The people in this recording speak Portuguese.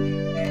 Música